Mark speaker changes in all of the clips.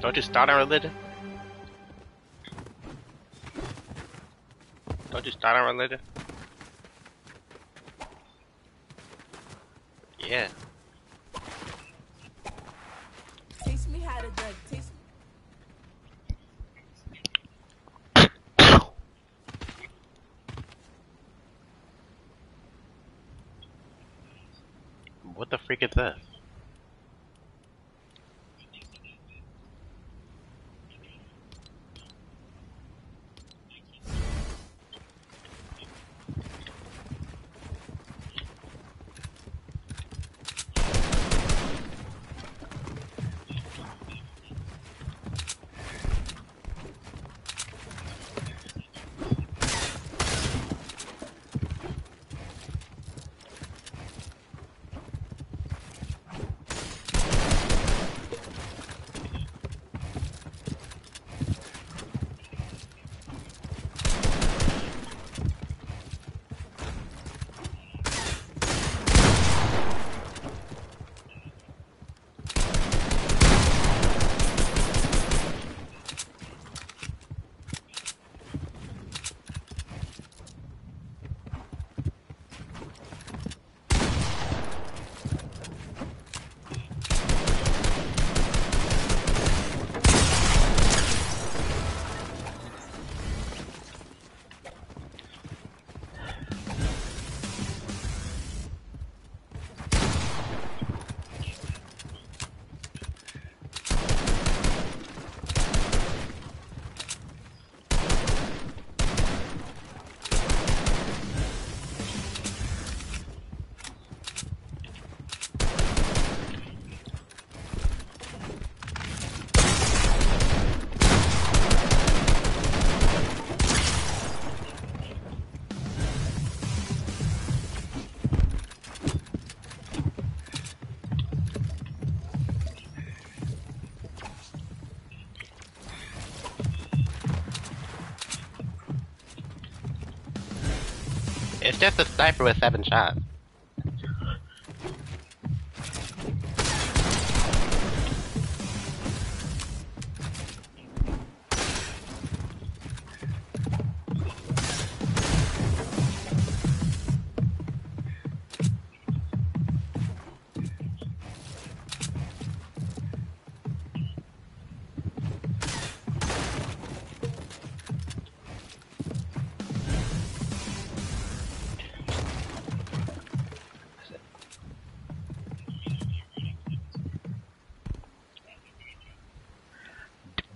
Speaker 1: Don't you start a religion? Don't you start a religion? Yeah.
Speaker 2: Teach me how to. Teach
Speaker 1: What the freak is this? Just a sniper with seven shots.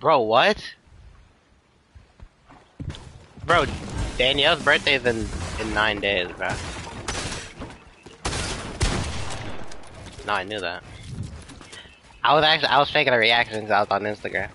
Speaker 1: Bro, what? Bro, Danielle's birthday's in in nine days, bro. No, I knew that. I was actually I was faking a reaction because I was on Instagram.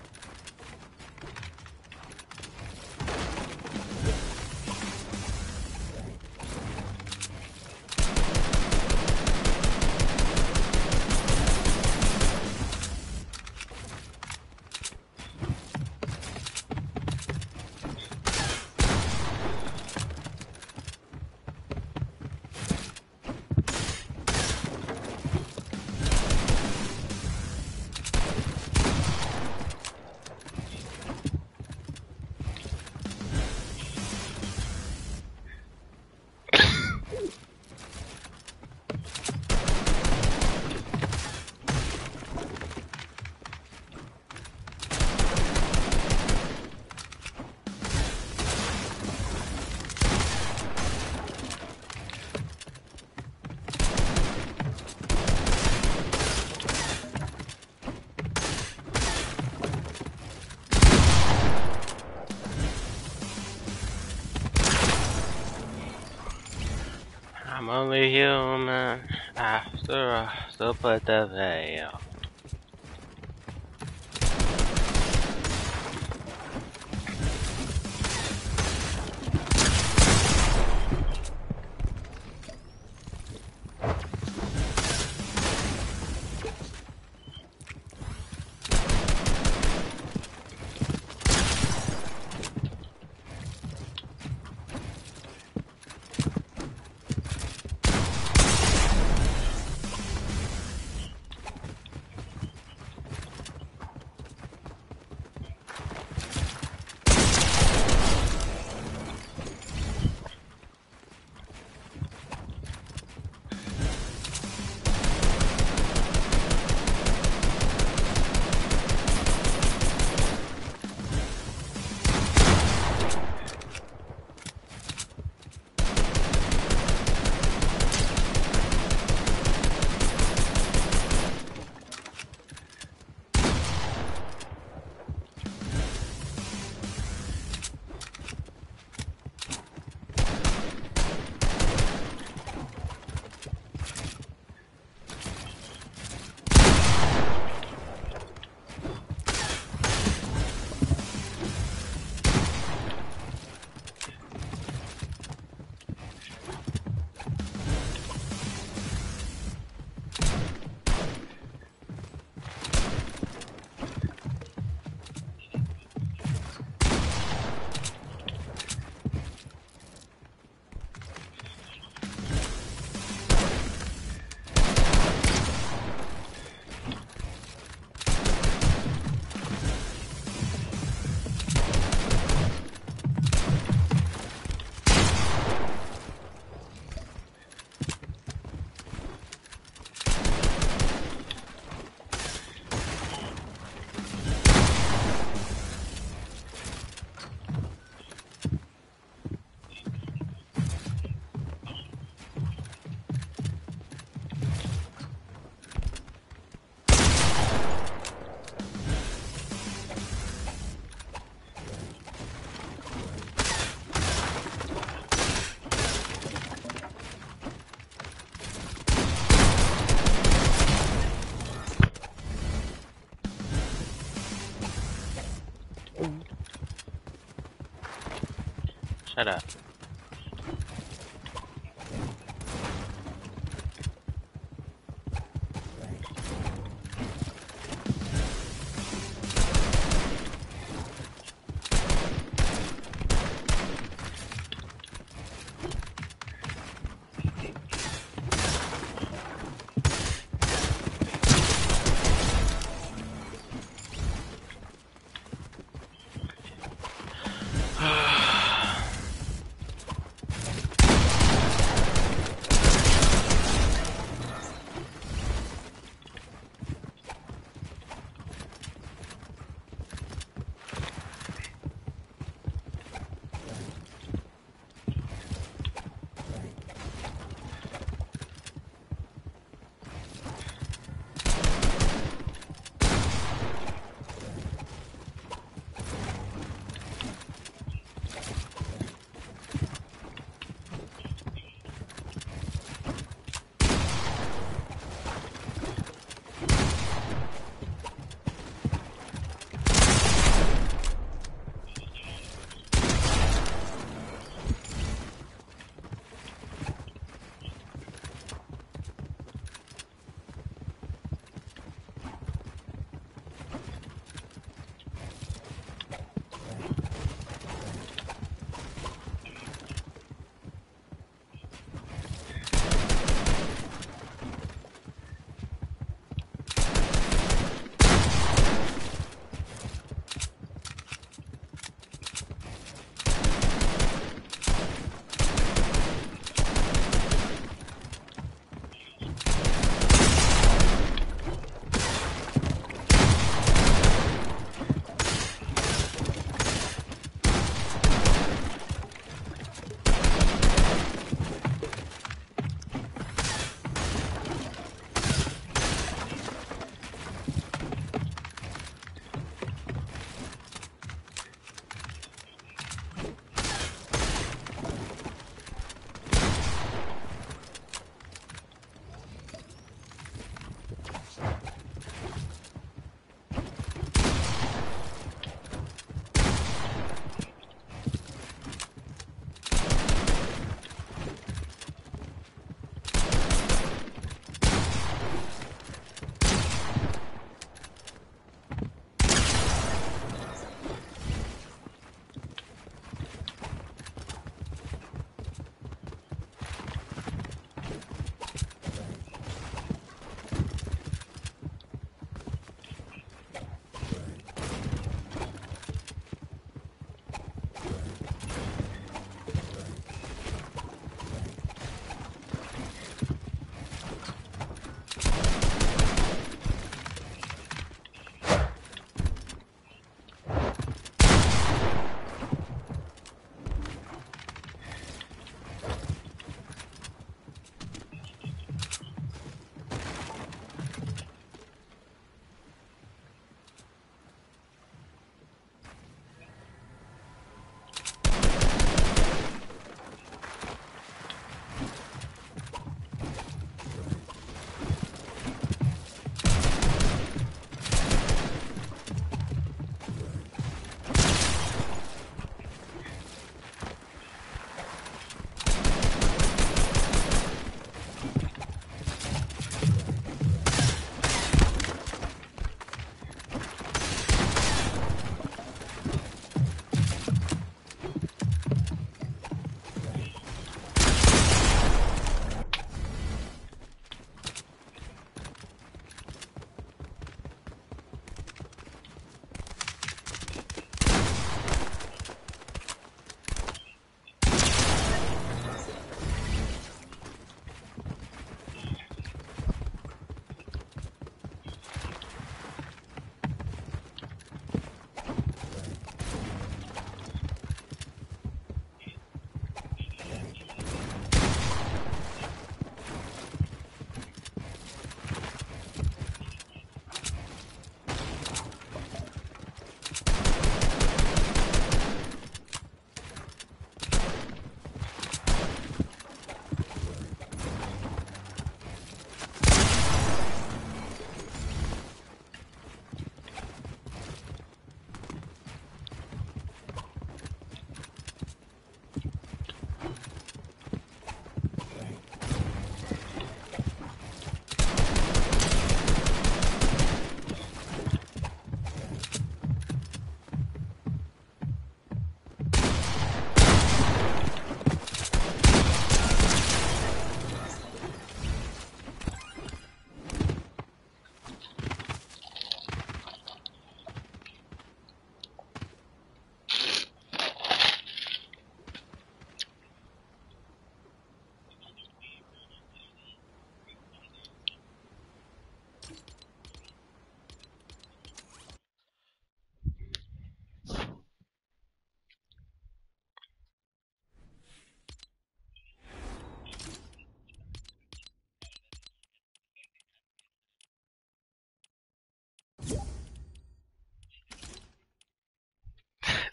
Speaker 1: Only human after put the veil. Shut up.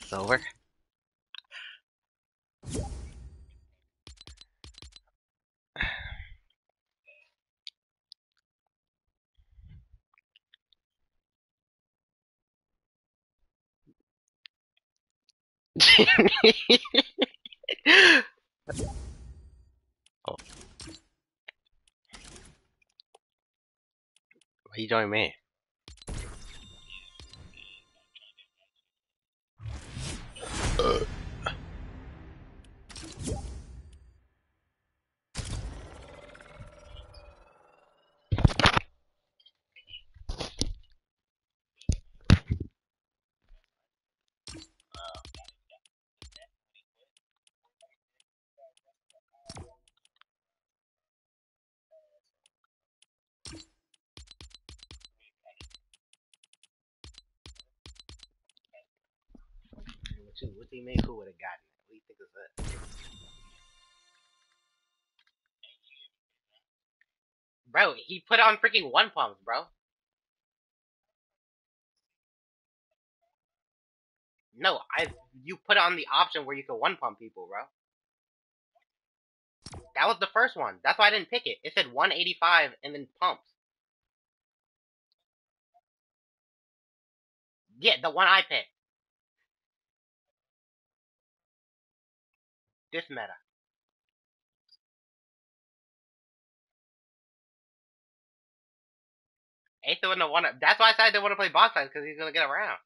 Speaker 1: Silver. oh. Why you join me? Bro, he put on freaking one pumps, bro. No, I you put on the option where you could one pump people, bro. That was the first one. That's why I didn't pick it. It said 185 and then pumps. Yeah, the one I picked. This meta. Eighth wouldn't have wanna. That's why I said I didn't want to play boss fights because he's gonna get around.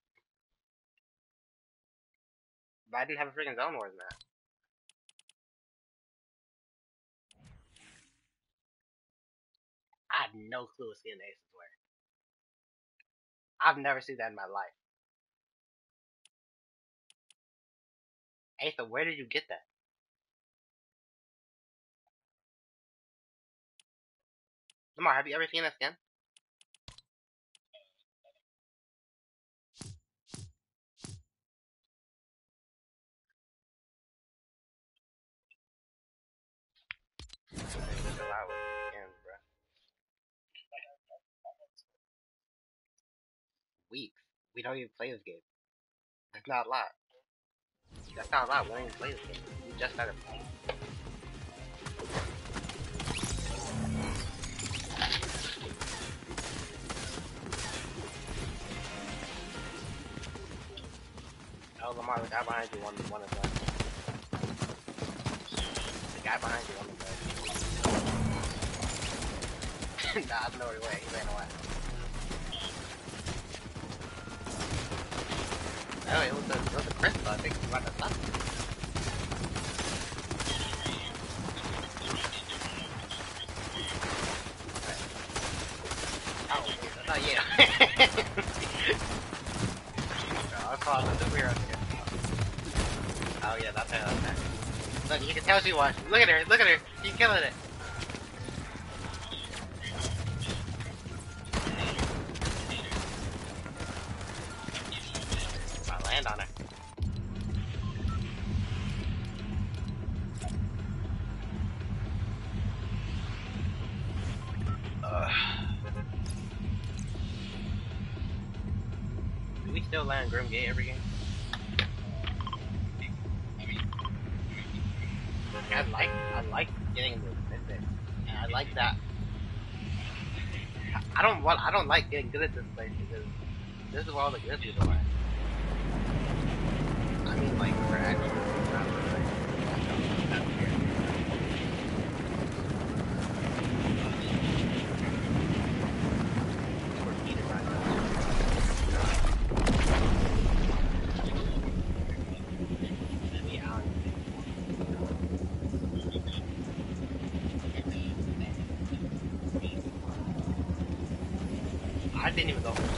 Speaker 1: But I didn't have a freaking zone wars map. I had no clue what skin aces were. I've never seen that in my life. Aether, where did you get that? Lamar, have you ever seen that skin? Weeks. We don't even play this game. That's not a lot. That's not a lot. We don't even play this game. We just started playing. Oh, Lamar, the guy behind you won one of them. The guy behind you won the nah, no way. He ran away. Oh, it was a, it was a crystal. I think he ran a sun. Oh, the superhero here. Oh yeah, that's that's. Look, you can tell she won. Look at her, look at her. She's killing it. Like getting good at this place because this is where all the good people are. I mean like for actual not for like We're heated right now. Maybe Alan I didn't even go for that.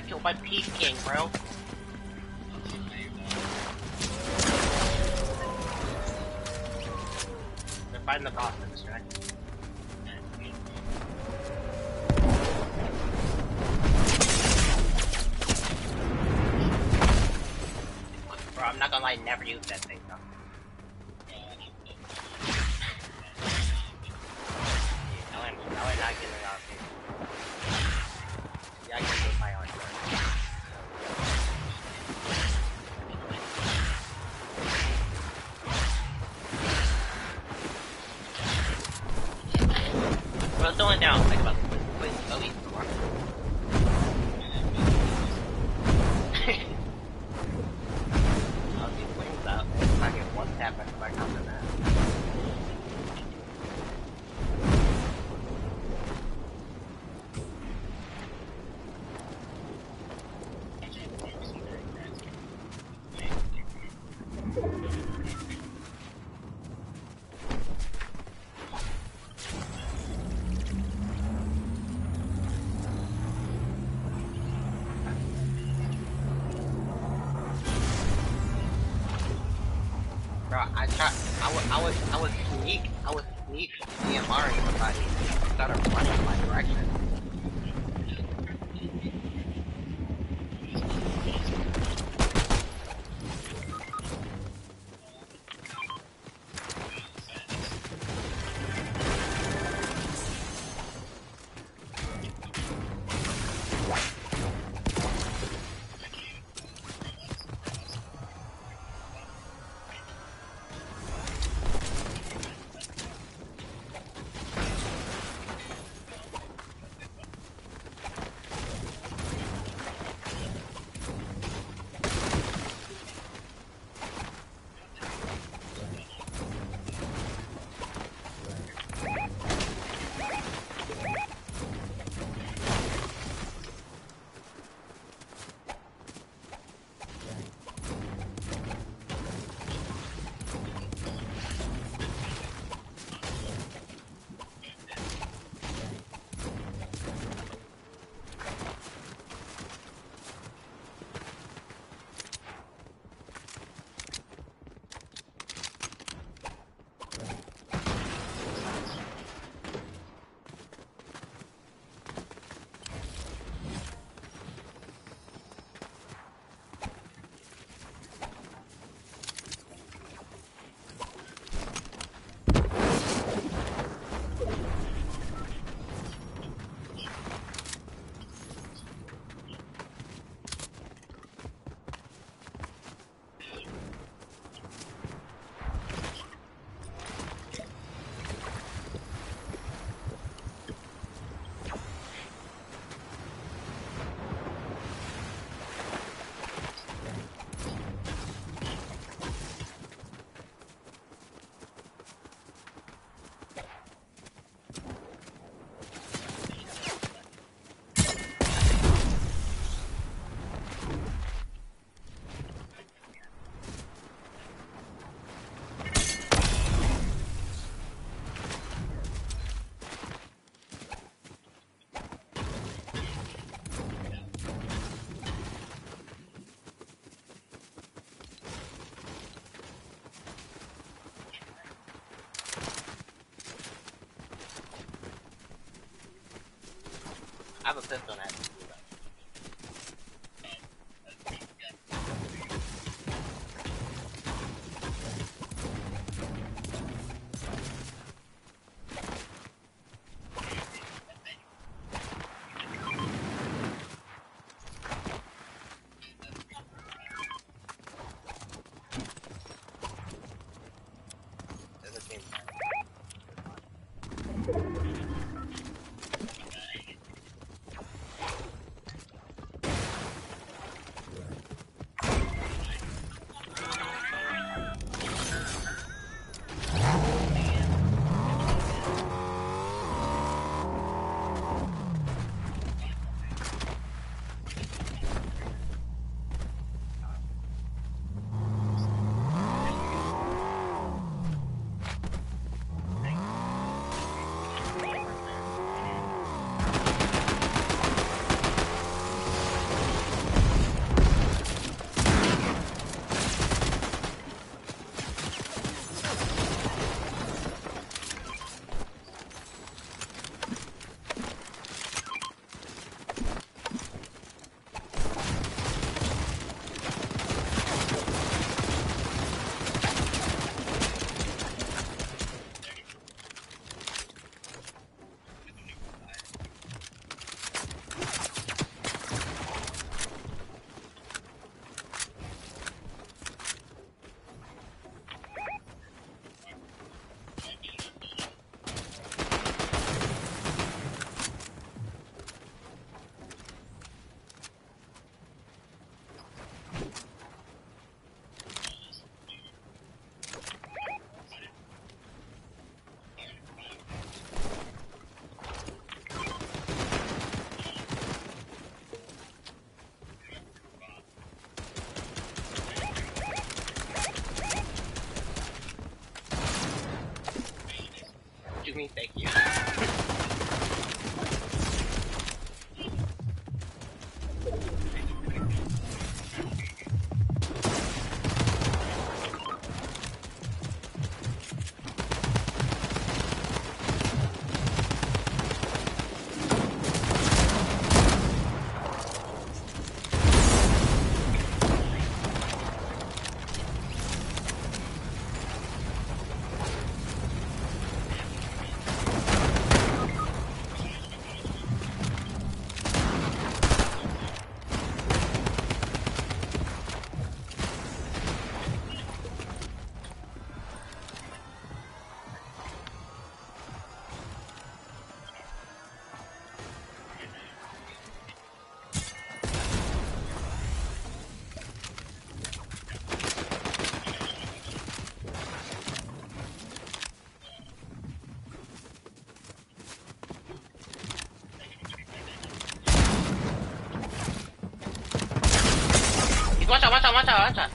Speaker 2: Got killed by Peace King, bro. They're fighting the boss in this track. Bro, I'm not gonna lie, never use that thing though. I'm, not getting I. I I was, I was have a pistol on There's just him.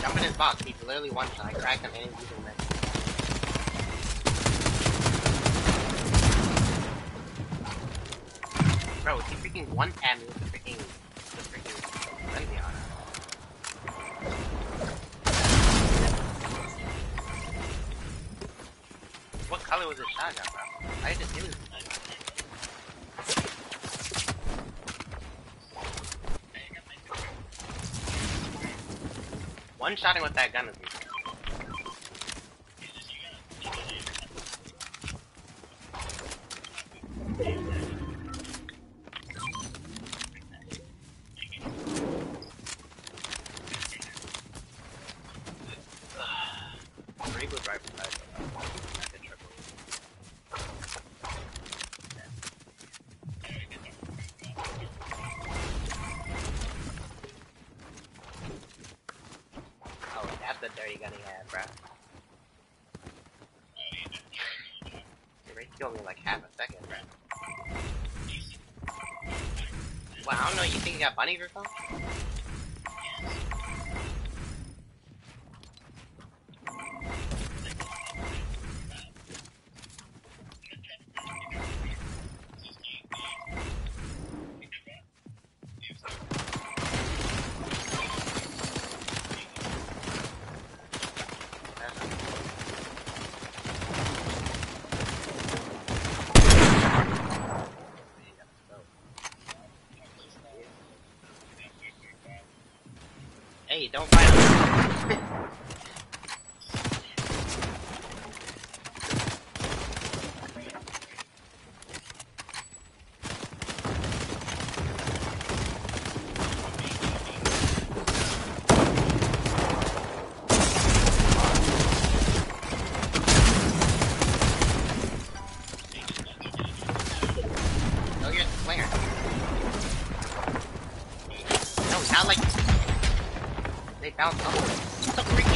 Speaker 2: Jump in his box. He's literally one shot. I cracked him and he's using that. Bro, he freaking one tap me with the freaking, the freaking on him. What color was his shotgun, bro? I just knew. One shotting with that gun is Three would drive beside them. Not the triple. Oh, that's the dirty gun he had, bro. He already killed me in like half a second, bro. Wow, I don't know, you think he got bunnies or something? Don't fight him. Not like They found something.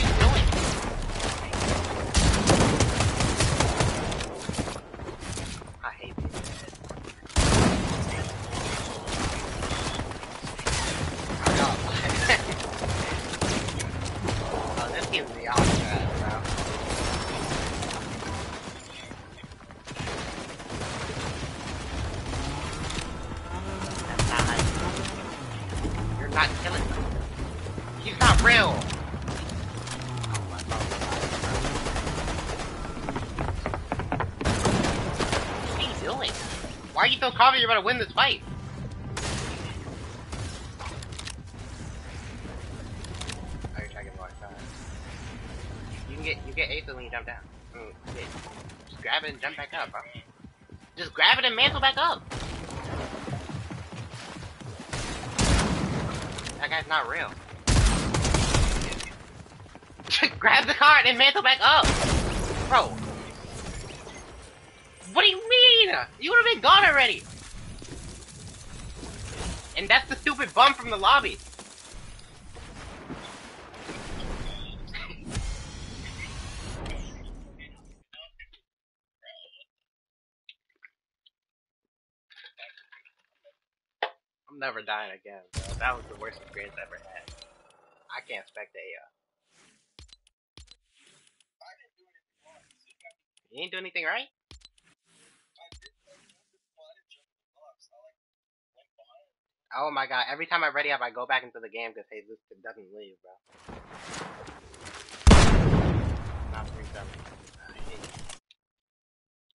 Speaker 2: So confident you're about to win this fight? Oh, you're trying get more time. You can get you get eighth when you jump down. Mm, yeah. Just grab it and jump back up, bro. Just grab it and mantle back up. That guy's not real. Grab the card and mantle back up! Bro. What do you mean? You would have been gone already! And that's the stupid bum from the lobby. I'm never dying again, bro. That was the worst experience I ever had. I can't a, uh,
Speaker 1: You ain't do anything right? Oh my god, every time I ready up, I go back into the game because hey, this doesn't leave, bro. Not 370. I hate